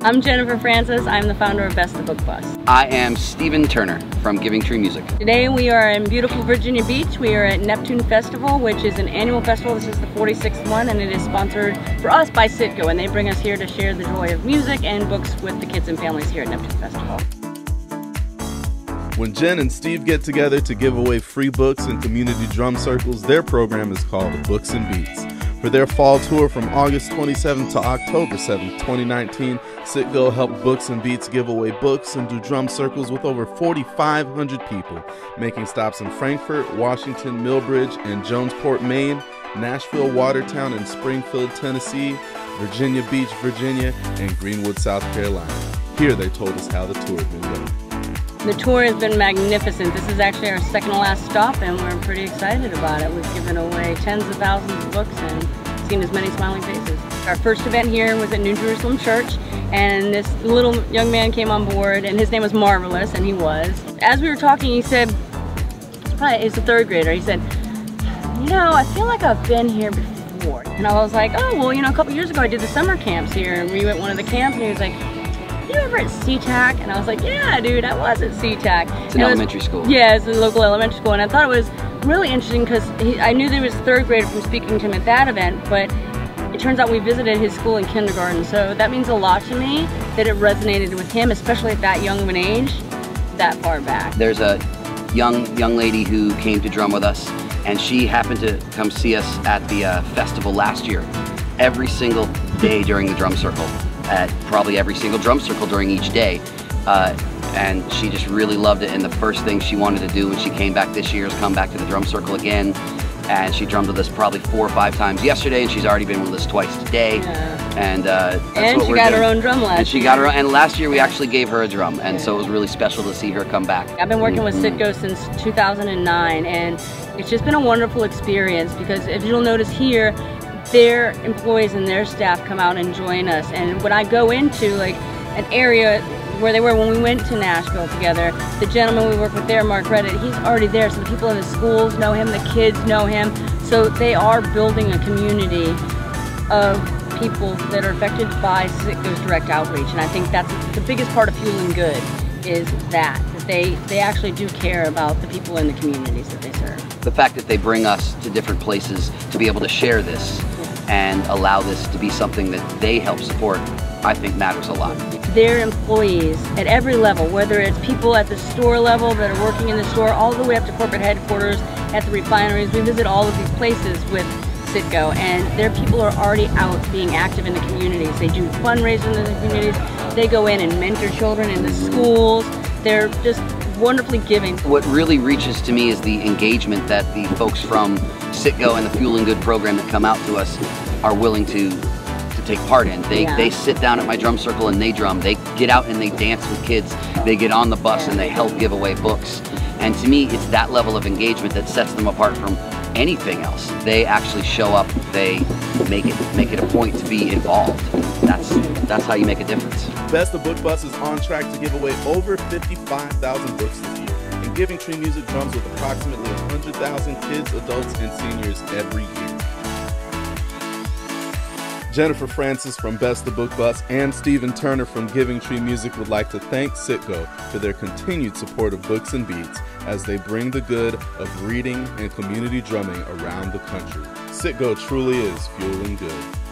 I'm Jennifer Francis. I'm the founder of Bess the Book Bus. I am Stephen Turner from Giving Tree Music. Today we are in beautiful Virginia Beach. We are at Neptune Festival, which is an annual festival. This is the 46th one, and it is sponsored for us by Citgo, and they bring us here to share the joy of music and books with the kids and families here at Neptune Festival. When Jen and Steve get together to give away free books in community drum circles, their program is called Books and Beats. For their fall tour from August 27th to October 7th, 2019, Citgo helped Books and Beats give away books and do drum circles with over 4,500 people, making stops in Frankfort, Washington, Milbridge, and Jonesport, Maine, Nashville, Watertown, and Springfield, Tennessee, Virginia Beach, Virginia, and Greenwood, South Carolina. Here they told us how the tour had been going. The tour has been magnificent. This is actually our second to last stop and we're pretty excited about it. We've given away tens of thousands of books and seen as many smiling faces. Our first event here was at New Jerusalem Church and this little young man came on board and his name was Marvelous and he was. As we were talking he said, probably he's a third grader, he said, you know, I feel like I've been here before. And I was like, oh, well, you know, a couple years ago I did the summer camps here and we went to one of the camps and he was like, you ever at Seatack? And I was like, yeah, dude, I was at Seatack. It's an was, elementary school. Yeah, it's a local elementary school. And I thought it was really interesting because I knew there was a third grader from speaking to him at that event, but it turns out we visited his school in kindergarten. So that means a lot to me that it resonated with him, especially at that young of an age, that far back. There's a young young lady who came to drum with us, and she happened to come see us at the uh, festival last year. Every single day during the drum circle, at probably every single drum circle during each day. Uh, and she just really loved it. And the first thing she wanted to do when she came back this year is come back to the drum circle again. And she drummed with us probably four or five times yesterday, and she's already been with us twice today. Yeah. And uh, and she got doing. her own drum last. And she year. got her own. And last year we actually gave her a drum, and yeah. so it was really special to see her come back. I've been working with Citgo since 2009, and it's just been a wonderful experience because if you'll notice here, their employees and their staff come out and join us. And when I go into like an area where they were when we went to Nashville together, the gentleman we work with there, Mark Reddit, he's already there. So the people in the schools know him, the kids know him. So they are building a community of people that are affected by Citgo's direct outreach. And I think that's the biggest part of Fueling Good is that, that they, they actually do care about the people in the communities that they serve. The fact that they bring us to different places to be able to share this and allow this to be something that they help support, I think matters a lot. Their employees at every level, whether it's people at the store level that are working in the store, all the way up to corporate headquarters, at the refineries, we visit all of these places with Citgo, and their people are already out being active in the communities. They do fundraising in the communities. They go in and mentor children in the schools. They're just wonderfully giving. What really reaches to me is the engagement that the folks from Citgo and the Fueling Good program that come out to us are willing to to take part in. They yeah. they sit down at my drum circle and they drum. They get out and they dance with kids. They get on the bus yeah. and they help give away books. And to me, it's that level of engagement that sets them apart from anything else. They actually show up. They make it make it a point to be involved. That's that's how you make a difference. Bess of Book Bus is on track to give away over 55,000 books this year. And Giving Tree Music drums with approximately 100,000 kids, adults, and seniors every year. Jennifer Francis from Bess the Book Bus and Stephen Turner from Giving Tree Music would like to thank Citgo for their continued support of Books and Beats as they bring the good of reading and community drumming around the country. Citgo truly is fueling good.